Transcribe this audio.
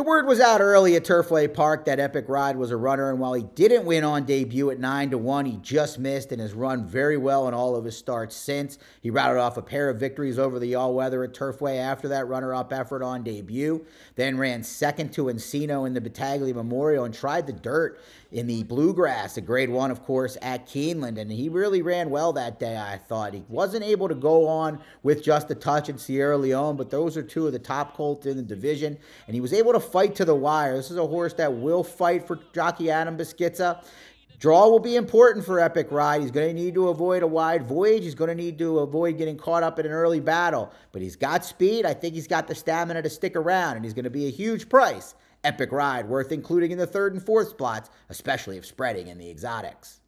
The word was out early at Turfway Park that Epic Ride was a runner, and while he didn't win on debut at 9 to 1, he just missed and has run very well in all of his starts since. He routed off a pair of victories over the all weather at Turfway after that runner up effort on debut, then ran second to Encino in the Battaglia Memorial and tried the dirt in the Blue Grass, a grade one, of course, at Keeneland. And he really ran well that day, I thought. He wasn't able to go on with just a touch in Sierra Leone, but those are two of the top colts in the division. And he was able to fight to the wire. This is a horse that will fight for jockey Adam Beschizza. Draw will be important for Epic Ride. He's going to need to avoid a wide voyage. He's going to need to avoid getting caught up in an early battle. But he's got speed. I think he's got the stamina to stick around, and he's going to be a huge price. Epic Ride, worth including in the third and fourth spots, especially if spreading in the exotics.